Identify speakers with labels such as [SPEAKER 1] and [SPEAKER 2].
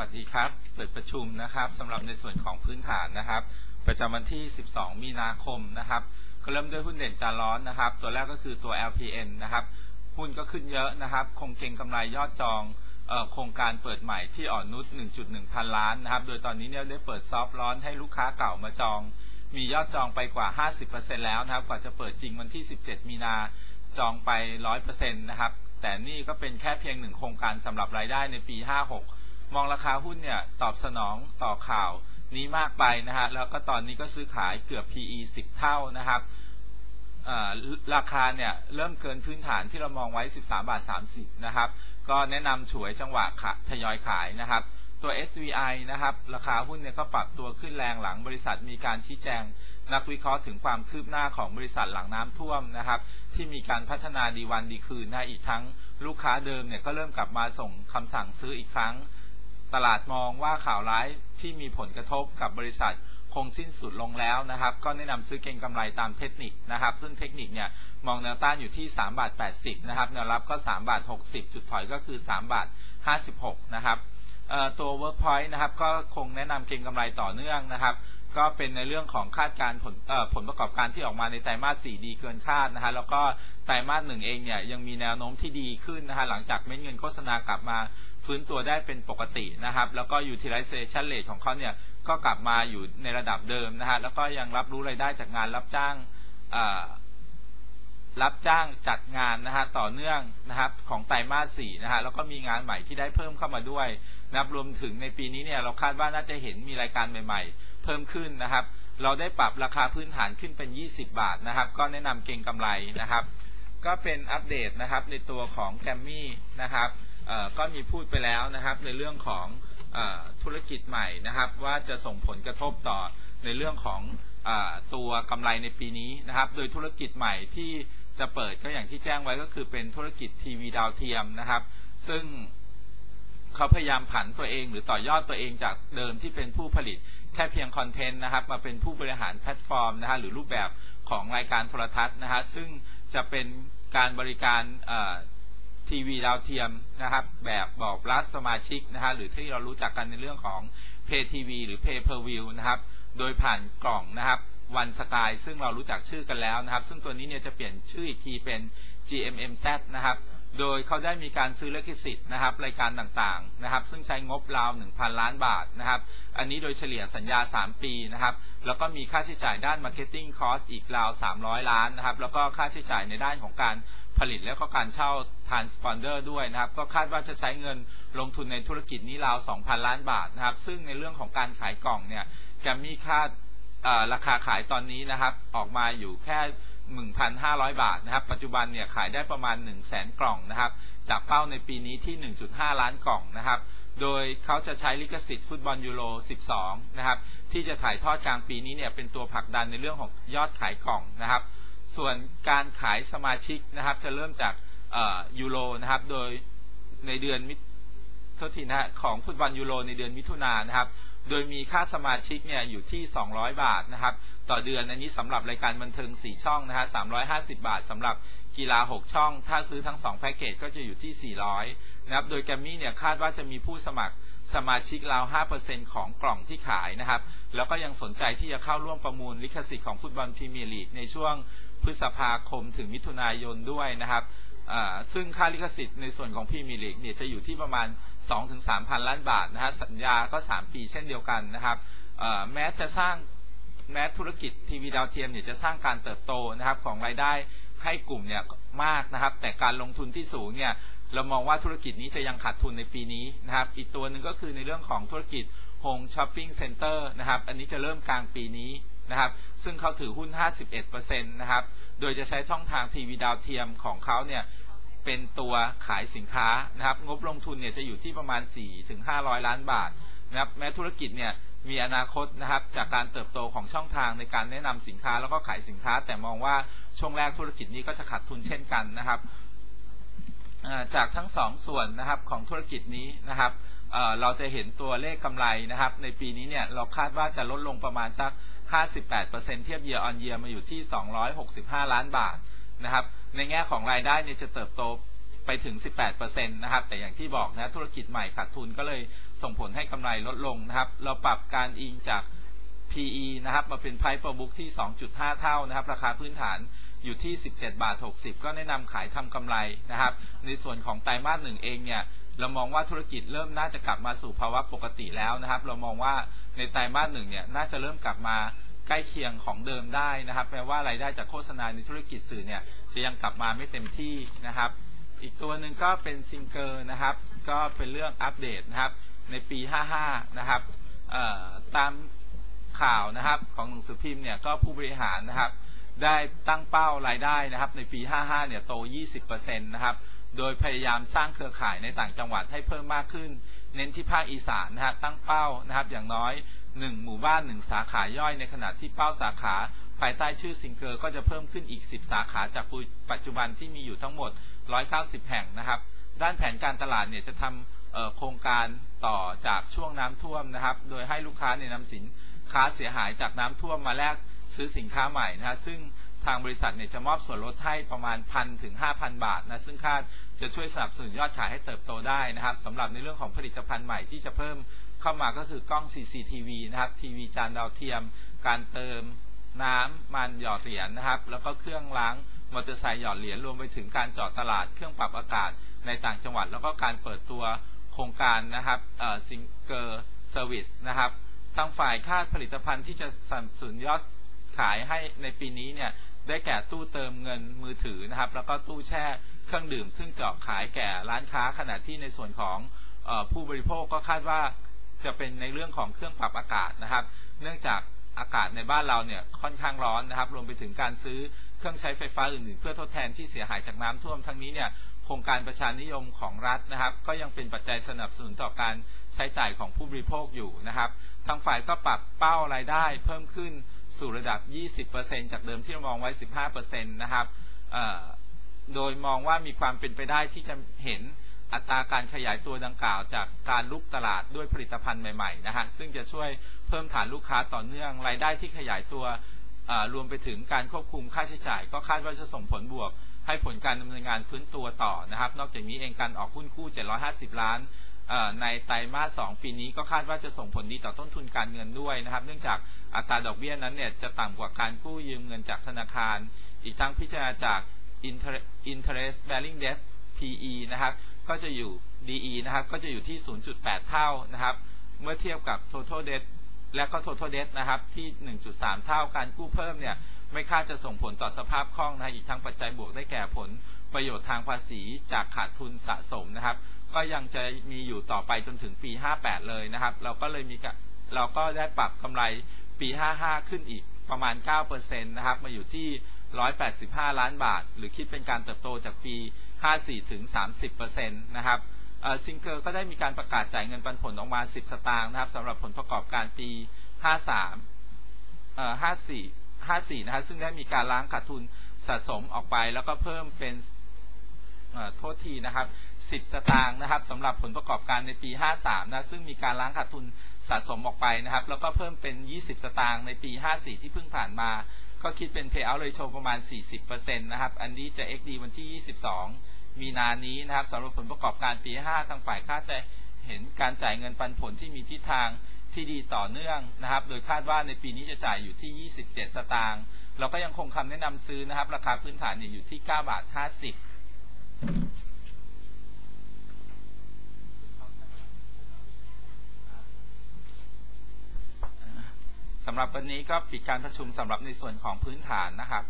[SPEAKER 1] วัสดีครับเปิดประชุมนะครับสำหรับในส่วนของพื้นฐานนะครับ ประจำวันที่ 12 มีนาคมนะครับก็เริ่มด้วยหุ้นเด่นจาร้อนนะครับ ตัวแรกก็คือตัว LPN นะครับ หุ้นก็ขึ้นเยอะนะครับ คงเก็งกำไรยอดจองโครงการเปิดใหม่ที่อ่อนนุช 1.1 พันล้านนะครับ โดยตอนนี้เนี่ยได้เปิดซอฟร้อนให้ลูกค้าเก่ามาจอง มียอดจองไปกว่า 50%แล้วนะครับ กว่าจะเปิดจริงวันที่ 17 มีนาจองไป 100%นะครับ แต่นี่ก็เป็นแค่เพียงหนึ่งโครงการสำหรับรายได้ในปี 56 มองราคาหุ้นเนี่ยตอบสนองต่อข่าวนี้มากไปนะฮะแล้วก็ตอนนี้ก็ซื้อขายเกือบ PE 10 เท่านะครับราคาเนี่ยเริ่มเกินพื้นฐานที่เรามองไว้ 13 บาท 30 นะครับ ก็แนะนำฉวยจังหวะขทยอยขายนะครับ ตัว SVI นะครับ ราคาหุ้นเนี่ยก็ปรับตัวขึ้นแรงหลังบริษัทมีการชี้แจง นักวิเคราะห์ถึงความคืบหน้าของบริษัทหลังน้ำท่วมนะครับ ที่มีการพัฒนาดีวันดีคืนนะอีกทั้งลูกค้าเดิมเนี่ยก็เริ่มกลับมาส่งคำสั่งซื้ออีกครั้ง ตลาดมองว่าข่าวร้ายที่มีผลกระทบกับบริษัทคงสิ้นสุดลงแล้วนะครับ ก็แนะนำซื้อเก็งกำไรตามเทคนิคนะครับ ซึ่งเทคนิคเนี่ยมองแนวต้านอยู่ที่3บาท80นะครับแนวรับก็3บาท60 จุดถอยก็คือ3บาท56นะครับตัว Workpoint นะครับก็คงแนะนำเก็งกำไรต่อเนื่องนะครับ ก็เป็นในเรื่องของคาดการผลผลประกอบการที่ออกมาในไตรมาส 4 ดีเกินคาดนะฮะแล้วก็ไตรมาสหนึ่งเองเนี่ยยังมีแนวโน้มที่ดีขึ้นนะฮะหลังจากเม็ดเงินโฆษณากลับมาฟื้นตัวได้เป็นปกตินะครับ แล้วก็ utilization rate ของเขาเนี่ยก็กลับมาอยู่ในระดับเดิมนะฮะแล้วก็ยังรับรู้รายได้จากงานรับจ้างรับจ้างจัดงานนะฮะ เนื่องนะครับของไตรมาส4นะฮะแล้วก็มีงานใหม่ที่ได้เพิ่มเข้ามาด้วยนะครับรวมถึงในปีนี้เนี่ยเราคาดว่าน่าจะเห็นมีรายการใหม่ๆ เพิ่มขึ้นนะครับ เราได้ปรับราคาพื้นฐานขึ้นเป็น 20 บาทนะครับ ก็แนะนำเก็งกำไรนะครับ ก็เป็นอัปเดตนะครับในตัวของแกมมี่นะครับก็มีพูดไปแล้วนะครับในเรื่องของอธุรกิจใหม่นะครับ ว่าจะส่งผลกระทบต่อในเรื่องของอตัวกำไรในปีนี้นะครับ โดยธุรกิจใหม่ที่ จะเปิดก็อย่างที่แจ้งไว้ก็คือเป็นธุรกิจทีวีดาวเทียมนะครับ ซึ่งเขาพยายามผันตัวเองหรือต่อยอดตัวเองจากเดิมที่เป็นผู้ผลิตแค่เพียง content นะครับ มาเป็นผู้บริหารแพลตฟอร์มนะฮะหรือรูปแบบของรายการโทรทัศน์นะฮะซึ่งจะเป็นการบริการทีวีดาวเทียมนะครับ แบบบอกรับสมาชิกนะฮะหรือที่เรารู้จักกันในเรื่องของ Pay TV หรือ Pay Per View นะครับ โดยผ่านกล่องนะครับ One Sky ซึ่งเรารู้จักชื่อกันแล้วนะครับ ซึ่งตัวนี้เนี่ยจะเปลี่ยนชื่ออีกทีเป็น GMMZ นะครับ โดยเขาได้มีการซื้อเลขสิทธิ์นะครับ รายการต่างๆนะครับ ซึ่งใช้งบราว 1,000 ล้านบาทนะครับ อันนี้โดยเฉลี่ยสัญญา 3 ปีนะครับ แล้วก็มีค่าใช้จ่ายด้าน Marketing Cost อีกราว 300 ล้านนะครับ แล้วก็ค่าใช้จ่ายในด้านของการผลิตและก็การเช่า Transponder ด้วยนะครับ ก็คาดว่าจะใช้เงินลงทุนในธุรกิจนี้ราว 2,000 ล้านบาทนะครับ ซึ่งในเรื่องของการขายกล่องเนี่ยแกมมี่คาด ราคาขายตอนนี้นะครับ ออกมาอยู่แค่ 1,500 บาทนะครับ ปัจจุบันเนี่ยขายได้ประมาณ 1 0 0 0 0แสนกล่องนะครับ จากเป้าในปีนี้ที่ 1.5 ล้านกล่องนะครับ โดยเขาจะใช้ลิขสิทธิ์ฟุตบอลยูโร 12 นะครับ ที่จะถ่ายทอดกลางปีนี้เนี่ยเป็นตัวผลักดันในเรื่องของยอดขายกล่องนะครับ ส่วนการขายสมาชิกนะครับ จะเริ่มจากยูโรนะครับ โดยในเดือนมิทษทีนะของฟุตบอลยูโรในเดือนมิถุนายนนะครับ โดยมีค่าสมาชิกเนี่ยอยู่ที่ 200 บาทนะครับ ต่อเดือนอันนี้สำหรับรายการบันเทิง 4 ช่องนะฮะ350 บาทสำหรับกีฬา 6 ช่อง ถ้าซื้อทั้ง 2 แพ็กเกจก็จะอยู่ที่ 400 นะครับ โดยแกรมมี่เนี่ยคาดว่าจะมีผู้สมัครสมาชิกราว 5%ของกล่องที่ขายนะครับ แล้วก็ยังสนใจที่จะเข้าร่วมประมูลลิขสิทธิ์ของฟุตบอลพรีเมียร์ลีกในช่วงพฤษภาคมถึงมิถุนายนด้วยนะครับซึ่งค่าลิขสิทธิ์ในส่วนของพรีเมียร์ลีกเนี่ยจะอยู่ที่ประมาณ 2-3พันล้านบาทนะฮะสัญญาก็ 3 ปีเช่นเดียวกันนะครับแม้จะสร้างแม้ธุรกิจทีวีดาวเทียมเนี่ยจะสร้างการเติบโตนะครับของรายได้ให้กลุ่มเนี่ยมากนะครับ แต่การลงทุนที่สูงเนี่ยเรามองว่าธุรกิจนี้จะยังขาดทุนในปีนี้นะครับ อีกตัวหนึ่งก็คือในเรื่องของธุรกิจ Home Shopping Center นะครับอันนี้จะเริ่มกลางปีนี้นะครับ ซึ่งเขาถือหุ้น 51%นะครับ โดยจะใช้ช่องทางทีวีดาวเทียมของเขาเนี่ย เป็นตัวขายสินค้านะครับ งบลงทุนเนี่ยจะอยู่ที่ประมาณ4-500 ล้านบาทนะครับแม้ธุรกิจเนี่ยมีอนาคตนะครับจากการเติบโตของช่องทางในการแนะนำสินค้าแล้วก็ขายสินค้า แต่มองว่าช่วงแรกธุรกิจนี้ก็จะขาดทุนเช่นกันนะครับจากทั้งสองส่วนนะครับของธุรกิจนี้นะครับเเราจะเห็นตัวเลขกำไรนะครับ ในปีนี้เนี่ยเราคาดว่าจะลดลงประมาณสัก 58%เทียบ year on year มาอยู่ที่ 265 ล้านบาท นะครับ ในแง่ของรายได้เนี่ยจะเติบโตไปถึง 18%นะครับ แต่อย่างที่บอกนะธุรกิจใหม่ขาดทุนก็เลยส่งผลให้กำไรลดลงนะครับ เราปรับการอิงจาก PE นะครับ มาเป็น Price per book ที่ 2.5 เท่านะครับ ราคาพื้นฐานอยู่ที่ 17 บาท 60 ก็แนะนำขายทำกำไรนะครับ ในส่วนของไตรมาสหนึ่งเองเนี่ยเรามองว่าธุรกิจเริ่มน่าจะกลับมาสู่ภาวะปกติแล้วนะครับ เรามองว่าในไตรมาสหนึ่งเนี่ยน่าจะเริ่มกลับมา ใกล้เคียงของเดิมได้นะครับแม้ว่ารายได้จากโฆษณาในธุรกิจสื่อเนี่ยจะยังกลับมาไม่เต็มที่นะครับ อีกตัวหนึ่งก็เป็นซิงเกอร์นะครับ ก็เป็นเรื่องอัปเดตนะครับ ในปี 55 นะครับตามข่าวนะครับของหนังสือพิมพ์เนี่ยก็ผู้บริหารนะครับได้ตั้งเป้ารายได้นะครับในปี 55 เนี่ยโต 20%นะครับ โดยพยายามสร้างเครือข่ายในต่างจังหวัดให้เพิ่มมากขึ้น เน้นที่ภาคอีสานนะฮะตั้งเป้านะครับอย่างน้อย 1 หมู่บ้าน 1 สาขาย่อยในขณะที่เป้าสาขา ภายใต้ชื่อซิงเกอร์ก็จะเพิ่มขึ้นอีก 10 สาขาจากปัจจุบันที่มีอยู่ทั้งหมด 190 แห่งนะครับ ด้านแผนการตลาดเนี่ยจะทำโครงการต่อจากช่วงน้ำท่วมนะครับ โดยให้ลูกค้าเนี่ยนำสินค้าเสียหายจากน้ำท่วมมาแลกซื้อสินค้าใหม่นะฮะซึ่ง ทางบริษัทเนี่ยจะมอบส่วนลดให้ประมาณพันถึง 5,000 บาทนะซึ่งคาดจะช่วยสนับสนุนยอดขายให้เติบโตได้นะครับสำหรับในเรื่องของผลิตภัณฑ์ใหม่ที่จะเพิ่มเข้ามาก็คือกล้อง CCTV นะครับทีวีจานดาวเทียม การเติมน้ำมันหยอดเหรียญนะครับแล้วก็เครื่องล้างมอเตอร์ไซค์หยอดเหรียญรวมไปถึงการเจาะตลาดเครื่องปรับอากาศในต่างจังหวัด แล้วก็การเปิดตัวโครงการนะครับ Singer Service นะครับทางฝ่ายคาดผลิตภัณฑ์ที่จะสนับสนุนยอดขายให้ในปีนี้เนี่ย ได้แก่ตู้เติมเงินมือถือนะครับ แล้วก็ตู้แช่เครื่องดื่ม ซึ่งจาะขายแก่ร้านค้าขณะที่ในส่วนของผู้บริโภคก็คาดว่าจะเป็นในเรื่องของเครื่องปรับอากาศนะครับ เนื่องจากอากาศในบ้านเราเนี่ยค่อนข้างร้อนนะครับ รวมไปถึงการซื้อเครื่องใช้ไฟฟ้าอื่นๆ เพื่อทดแทนที่เสียหายจากน้ำท่วมทั้งนี้เนี่ยโครงการประชานิยมของรัฐนะครับ ก็ยังเป็นปัจจัยสนับสนุนต่อการใช้จ่ายของผู้บริโภคอยู่นะครับทางฝ่ายก็ปรับเป้ารายได้เพิ่มขึ้น สู่ระดับ 20%จากเดิมที่เรามองไว้ 15%นะครับโดยมองว่ามีความเป็นไปได้ที่จะเห็นอัตราการขยายตัวดังกล่าว จากการลุกตลาดด้วยผลิตภัณฑ์ใหม่ๆนะฮะซึ่งจะช่วยเพิ่มฐานลูกค้าต่อเนื่องรายได้ที่ขยายตัวรวมไปถึงการควบคุมค่าใช้จ่าย ก็คาดว่าจะส่งผลบวก ให้ผลการดำเนินงานฟื้นตัวต่อนะครับ นอกจากนี้เองการออกหุ้นคู่ 750 ล้าน ในไตรมาส 2 ปีนี้ก็คาดว่าจะส่งผลดีต่อต้นทุนการเงินด้วยนะครับ เนื่องจากอัตราดอกเบี้ยนั้นเนี่ยจะต่ำกว่าการกู้ยืมเงินจากธนาคาร อีกทั้งพิจารณาจาก interest bearing debt PE นะครับ ก็จะอยู่ DE นะครับ ก็จะอยู่ที่ 0.8 เท่านะครับ เมื่อเทียบกับ total debt และก็ total debt นะครับที่ 1.3 เท่า การกู้เพิ่มเนี่ยไม่คาดจะส่งผลต่อสภาพคล่องนะ อีกทั้งปัจจัยบวกได้แก่ผล ประโยชน์ทางภาษีจากขาดทุนสะสมนะครับ ก็ยังจะมีอยู่ต่อไปจนถึงปี 58 เลยนะครับ เราก็เลยมีเราก็ได้ปรับกำไรปี 55 ขึ้นอีกประมาณ 9%นะครับ มาอยู่ที่ 185 ล้านบาท หรือคิดเป็นการเติบโตจากปี 54 ถึง 30%นะครับซิงเกิลก็ได้มีการประกาศจ่ายเงินปันผลออกมา 10 สตางค์นะครับสำหรับผลประกอบการปี 53เอ่อ54 54 นะครับซึ่งได้มีการล้างขาดทุนสะสมออกไปแล้วก็เพิ่มเป็น โทษทีนะครับ 10 สตางค์นะครับสำหรับผลประกอบการในปี 53 นะซึ่งมีการล้างขาดทุนสะสมออกไปนะครับ แล้วก็เพิ่มเป็น 20 สตางค์ในปี 54 ที่เพิ่งผ่านมา ก็คิดเป็น payout ratio ประมาณ 40%นะครับ อันนี้จะ XD วันที่ 22 มีนานี้นะครับสำหรับผลประกอบการปี 5 ทางฝ่ายคาดจะเห็นการจ่ายเงินปันผลที่มีทิศทางที่ดีต่อเนื่องนะครับ โดยคาดว่าในปีนี้จะจ่ายอยู่ที่ 27 สตางค์ เราก็ยังคงคำแนะนำซื้อนะครับ ราคาพื้นฐานอยู่ที่ 9 บาท 50 สำหรับวันนี้ก็ปิดการประชุมสำหรับในส่วนของพื้นฐานนะครับ